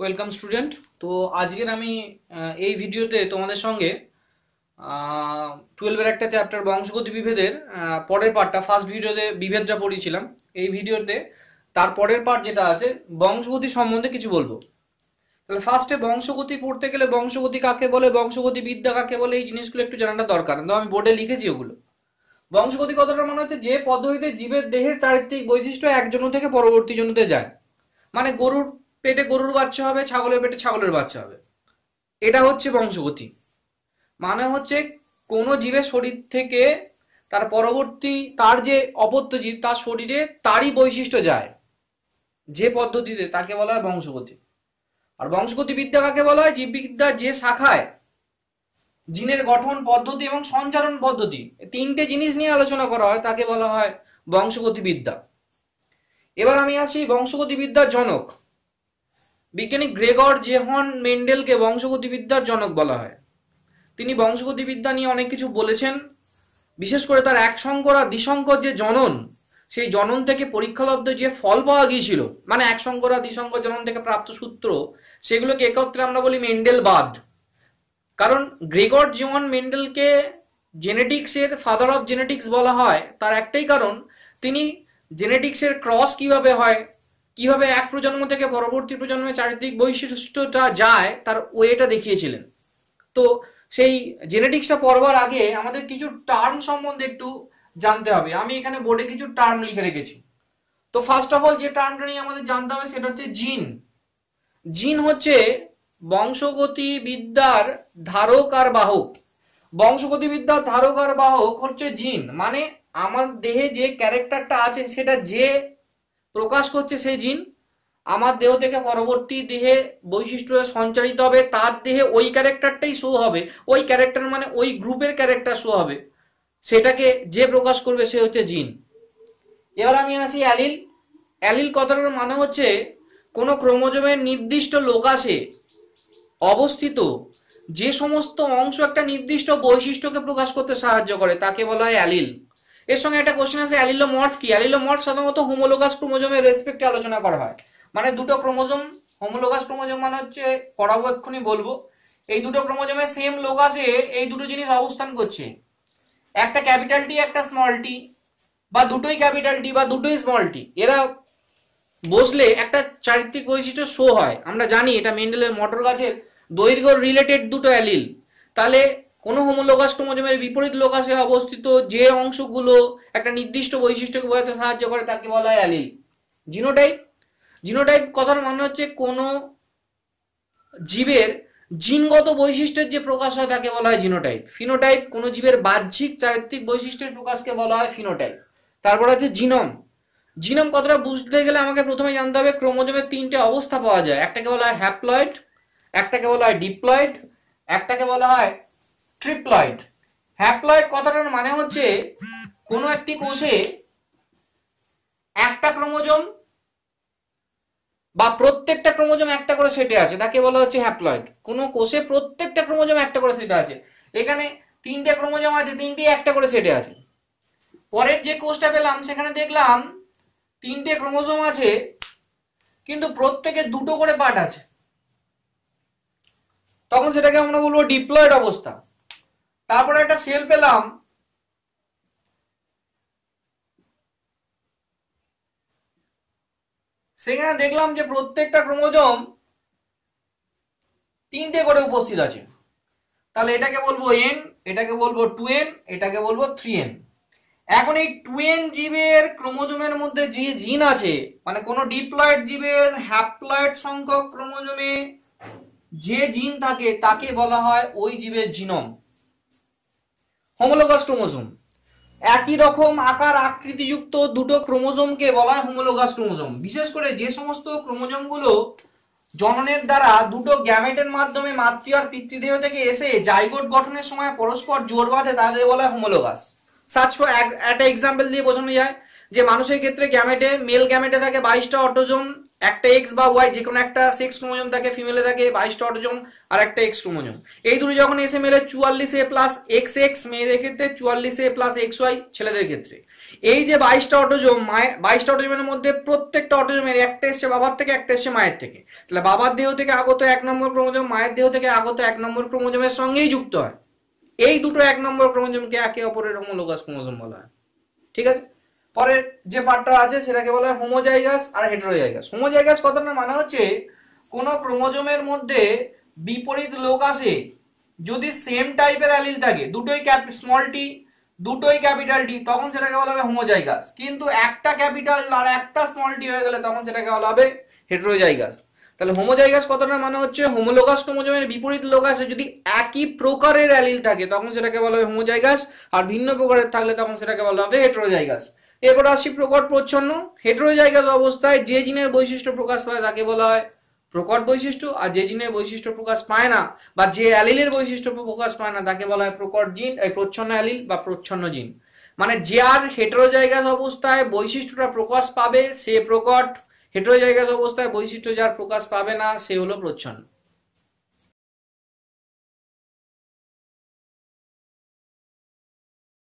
Welcome student তো আজকের আমি এই ভিডিওতে তোমাদের সঙ্গে টুয়েলভের একটা চ্যাপ্টার বংশগতি বিভেদের পরের পার্টটা ফার্স্ট ভিডিওতে বিভেদটা পড়িয়েছিলাম। এই ভিডিওতে তার পরের পার্ট যেটা আছে, বংশগতি সম্বন্ধে কিছু বলব। তাহলে ফার্স্টে বংশগতি পড়তে গেলে বংশগতি কাকে বলে, বংশগতি বিদ্যা কাকে বলে, এই জিনিসগুলো একটু জানাটা দরকার। তো আমি বোর্ডে লিখেছি ওগুলো। বংশগতি কথাটা মনে হচ্ছে যে পদ্ধতিতে জীবের দেহের চারিত্রিক বৈশিষ্ট্য এক জন্য থেকে পরবর্তী জনতে যায়। মানে গরুর পেটে গরুর বাচ্চা হবে, ছাগলের পেটে ছাগলের বাচ্চা হবে। এটা হচ্ছে বংশগতি। মানে হচ্ছে কোনো জীবের শরীর থেকে তার পরবর্তী, তার যে অপত্য জীব, তার শরীরে তারই বৈশিষ্ট্য যায়। যে পদ্ধতিতে তাকে বলা হয় বংশগতি। আর বংশগতি বিদ্যা কাকে বলা হয়? জীববিদ্যা যে শাখায় জিনের গঠন পদ্ধতি এবং সঞ্চারণ পদ্ধতি তিনটে জিনিস নিয়ে আলোচনা করা হয়, তাকে বলা হয় বংশগতি বিদ্যা এবার আমি আসি বংশগতি বিদ্যার জনক। বিজ্ঞানী গ্রেগর জেহন মেন্ডেলকে বংশগতি বিদ্যার জনক বলা হয়। তিনি বংশগতি বিদ্যা নিয়ে অনেক কিছু বলেছেন। বিশেষ করে তার এক সংকর আর দ্বিসংকর যে জনন, সেই জনন থেকে পরীক্ষালব্ধ যে ফল পাওয়া গিয়েছিল মানে এক সংকর আর দ্বিসংকর জনন থেকে প্রাপ্ত সূত্র, সেগুলোকে একত্রে আমরা বলি মেন্ডেলবাদ কারণ গ্রেগর জেহন মেন্ডেলকে জেনেটিক্সের ফাদার অফ জেনেটিক্স বলা হয়। তার একটাই কারণ, তিনি জেনেটিক্সের ক্রস কীভাবে হয় কীভাবে এক প্রজন্ম থেকে পরবর্তী প্রজন্মে চারিত্রিক বৈশিষ্ট্যটা যায়, তার ওয়েটা দেখিয়েছিলেন। তো সেই জেনেটিক্সটা পড়বার আগে আমাদের কিছু টার্ম সম্বন্ধে একটু জানতে হবে। আমি এখানে বোর্ডে কিছু টার্ম লিখে রেখেছি। তো ফার্স্ট অফ অল যে টার্মটা নিয়ে আমাদের জানতে হবে সেটা হচ্ছে জিন জিন হচ্ছে বংশগতি বিদ্যার ধারক আর বাহক। বংশগতি বিদ্যার ধারক আর বাহক হচ্ছে জিন মানে আমার দেহে যে ক্যারেক্টারটা আছে সেটা যে প্রকাশ করছে সেই জিন। আমার দেহ থেকে পরবর্তী দেহে বৈশিষ্ট্য সঞ্চারিত হবে, তার দেহে ওই ক্যারেক্টারটাই শো হবে। ওই ক্যারেক্টার মানে ওই গ্রুপের ক্যারেক্টার শো হবে। সেটাকে যে প্রকাশ করবে সে হচ্ছে জিন। এবার আমি আসি অ্যালিল। অ্যালিল কথাটার মানে হচ্ছে, কোনো ক্রোমোজোমের নির্দিষ্ট লোকাসে অবস্থিত যে সমস্ত অংশ একটা নির্দিষ্ট বৈশিষ্ট্যকে প্রকাশ করতে সাহায্য করে, তাকে বলা হয় অ্যালিল। এর সঙ্গে একটা কোশ্চেন আছে অ্যালিলোমর্ফ কি? অ্যালিলোমর্ফ সাধারণত হোমোলোগাস ক্রোমোজোমের রেসপেক্টে আলোচনা করা হয়। মানে দুটো ক্রোমোজোম হোমোলোগাস ক্রোমোজোম মানে হচ্ছে এক্ষুনি বলব, এই দুটো ক্রোমোজোমে সেম লোকাসে এই দুটো জিনিস অবস্থান করছে। একটা ক্যাপিটাল টি একটা স্মল টি বা দুটোই ক্যাপিটাল টি বা দুটোই স্মল টি এরা বসলে একটা চারিত্রিক বৈশিষ্ট্য শো হয়। আমরা জানি এটা মেন্ডেলের মটর গাছের দৈর্ঘ্য রিলেটেড দুটো অ্যালিল তাহলে কোনো হোমোলোগাস ক্রোমোজোমের বিপরীত লোকাসে অবস্থিত যে অংশগুলো একটা নির্দিষ্ট বৈশিষ্ট্যকে বোঝাতে সাহায্য করে তাকে বলা হয় অ্যালিল। জিনোটাইপ? জিনোটাইপ কথার মানে হচ্ছে কোনো জীবের জিনগত বৈশিষ্ট্যের যে প্রকাশ হয় তাকে বলা হয় জিনোটাইপ। ফিনোটাইপ কোনো জীবের বাহ্যিক চারিত্রিক বৈশিষ্ট্যের প্রকাশকে বলা হয় ফিনোটাইপ। তারপর আছে জিনম। জিনম কথাটা বুঝতে গেলে আমাকে প্রথমে জানতে হবে, ক্রোমোজোমের তিনটে অবস্থা পাওয়া যায়। একটাকে বলা হয় হ্যাপ্লয়েড, একটাকে বলা হয় ডিপ্লয়েড, একটাকে বলা হয় ট্রিপ্লয়েড। হ্যাপ্লয়েড কথাটার মানে হচ্ছে কোনো একটি কোষে একটা ক্রোমোজোম বা প্রত্যেকটা ক্রোমোজোম একটা করে সেটে আছে, তাকে বলা হচ্ছে হ্যাপ্লয়েড। কোনো কোষে প্রত্যেকটা ক্রোমোজোম একটা করে সেটে আছে। এখানে তিনটে ক্রোমোজোম আছে, তিনটি একটা করে সেটে আছে। পরের যে কোষটা পেলাম, সেখানে দেখলাম তিনটে ক্রোমোজোম আছে, কিন্তু প্রত্যেকে দুটো করে পার্ট আছে। তখন সেটাকে আমরা বলব ডিপ্লয়েড অবস্থা। তারপরে একটা সেল পেলাম। সেখানে দেখলাম যে প্রত্যেকটা ক্রোমোজোম তিনটে করে উপস্থিত আছে। তাহলে এটাকে বলব এন এটাকে বলব টু এন এটাকে বলব থ্রি এন এখন এই টু এন জীবের ক্রোমোজোমের মধ্যে যে জিন আছে মানে কোনো ডিপ্লয়েড জীবের হ্যাপ্লয়েড সংখ্যক ক্রোমোজোমে যে জিন থাকে, তাকে বলা হয় ওই জীবের জিনম হোমোলোগাস ক্রোমোজোম একই রকম আকার আকৃতিযুক্ত দুটো ক্রোমোজোমকে বলা হয় হোমোলোগাস ক্রোমোজোম বিশেষ করে যে সমস্ত ক্রোমোজোমগুলো জননের দ্বারা দুটো গ্যামেটের মাধ্যমে মাতৃ আর পিতৃদেহ থেকে এসে জাইগোট গঠনের সময় পরস্পর জোর বাঁধে তাদের বলা হয় হোমোলোগাস সার্চ ফর একটা এক্সাম্পল দিয়ে বোঝানো যায়। যে মানুষের ক্ষেত্রে গ্যামেটে মেল গ্যামেটে থাকে বাইশটা অটোজোম একটা এক্স বা ওয়াই যে কোনো একটা সেক্স ক্রোমোজোম থাকে ফিমেলে থাকে, বাইশটা অটোজোম আর একটা এক্স ক্রোমোজোম। এই দুটো যখন এসে মেলে চুয়াল্লিশ এ প্লাস এক্স এক্স মেয়েদের ক্ষেত্রে চুয়াল্লিশ এ প্লাস এক্স ওয়াই ছেলেদের ক্ষেত্রে। এই যে বাইশটা অটোজোম মায়ের বাইশটা অটোজোমের মধ্যে প্রত্যেকটা অটোজোমের একটা এসছে বাবার থেকে, একটা এসছে মায়ের থেকে। তাহলে বাবার দেহ থেকে আগত এক নম্বর ক্রোমোজোম, মায়ের দেহ থেকে আগত এক নম্বর ক্রোমোজোমের সঙ্গেই যুক্ত হয়। এই দুটো এক নম্বর ক্রোমোজোমকে একে অপরের হোমোলোগাস ক্রোমোজোম বলা হয়। ঠিক আছে? পরের যে পার্টটা আছে সেটাকে বলা হয় হোমোজাইগাস আর হেটেরোজাইগাস হোমোজাইগাস কথাটা মানে হচ্ছে কোনো ক্রোমোজোমের মধ্যে বিপরীত লোক আসে যদি সেম টাইপের অ্যালিল থাকে, দুটোই ক্যাপ স্মল টি দুটোই ক্যাপিটাল টি তখন সেটাকে বলা হবে হোমোজাইগাস কিন্তু একটা ক্যাপিটাল আর একটা স্মল টি হয়ে গেলে তখন সেটাকে বলা হবে হেটেরোজাইগাস তাহলে হোমোজাইগাস কথাটা মানে হচ্ছে হোমোলোগাস ক্রোমোজোমের বিপরীত লোক আছে যদি একই প্রকারের অ্যালিল থাকে, তখন সেটাকে বলা হবে হোমোজাইগাস আর ভিন্ন প্রকারের থাকলে তখন সেটাকে বলা হবে হেটেরোজাইগাস এরপর আসছি প্রকট প্রচ্ছন্ন। হেটেরোজাইগাস অবস্থায় যে জিনের বৈশিষ্ট্য প্রকাশ পায় তাকে বলা হয় প্রকট বৈশিষ্ট্য, আর যে জিনের বৈশিষ্ট্য প্রকাশ পায় না, বা যে অ্যালিলের বৈশিষ্ট্য প্রকাশ পায় না, তাকে বলা হয় প্রকট জিন, এই প্রচ্ছন্ন অ্যালিল বা প্রচ্ছন্ন জিন। মানে যে আর হেটেরোজাইগাস অবস্থায় বৈশিষ্ট্যটা প্রকাশ পাবে, সে প্রকট। হেটেরোজাইগাস অবস্থায় বৈশিষ্ট্য যার প্রকাশ পাবে না, সে হলো প্রচ্ছন্ন।